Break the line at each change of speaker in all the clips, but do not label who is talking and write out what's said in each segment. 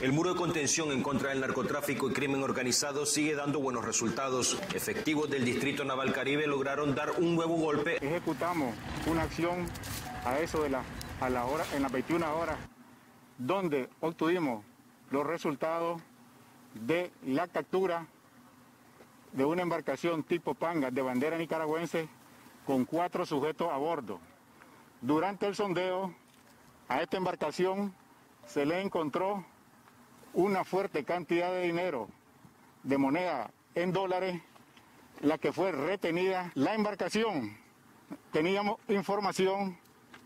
El muro de contención en contra del narcotráfico y crimen organizado sigue dando buenos resultados. Efectivos del Distrito Naval Caribe lograron dar un nuevo golpe.
Ejecutamos una acción a eso de la, a la hora, en las 21 horas, donde obtuvimos los resultados de la captura de una embarcación tipo Panga de bandera nicaragüense con cuatro sujetos a bordo. Durante el sondeo a esta embarcación se le encontró una fuerte cantidad de dinero, de moneda en dólares, la que fue retenida. La embarcación, teníamos información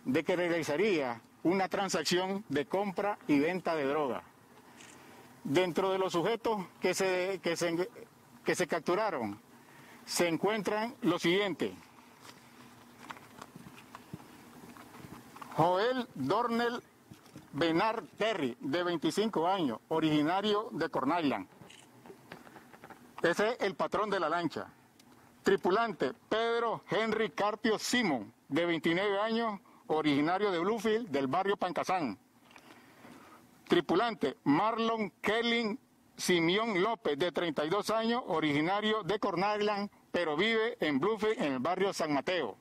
de que realizaría una transacción de compra y venta de droga. Dentro de los sujetos que se, que se, que se capturaron se encuentran los siguientes. Joel Dornel Benar Terry, de 25 años, originario de Corn Island. Ese es el patrón de la lancha. Tripulante Pedro Henry Carpio Simon, de 29 años, originario de Bluefield, del barrio Pancasán. Tripulante Marlon Kelly Simeón López, de 32 años, originario de Corn Island, pero vive en Bluefield, en el barrio San Mateo.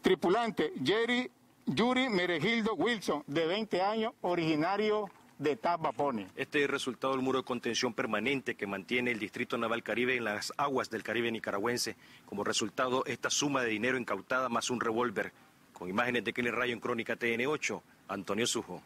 Tripulante Jerry Yuri Meregildo Wilson, de 20 años, originario de Tabapone.
Este es el resultado del muro de contención permanente que mantiene el Distrito Naval Caribe en las aguas del Caribe nicaragüense. Como resultado, esta suma de dinero incautada más un revólver. Con imágenes de Kelly Rayo en Crónica TN8, Antonio Sujo.